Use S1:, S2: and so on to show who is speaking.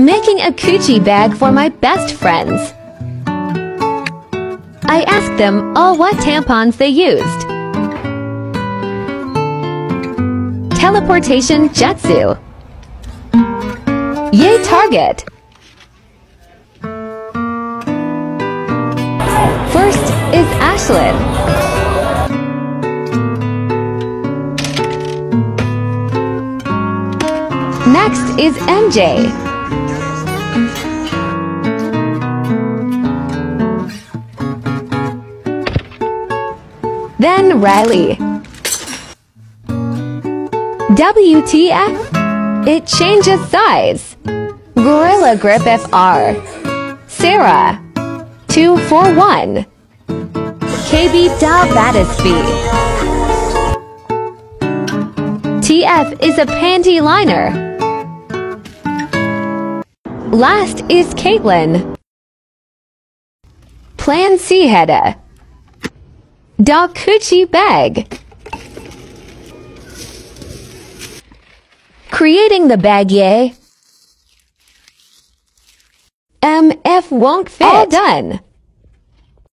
S1: Making a coochie bag for my best friends. I asked them all what tampons they used. Teleportation Jutsu. Yay Target. First is Ashlyn. Next is MJ. Then Riley. WTF? It changes size. Gorilla Grip FR. Sarah. 241. KB Da Batisby. TF is a panty liner. Last is Caitlin. Plan C header. Coochie bag. Creating the bag yay. MF won't fit. All done.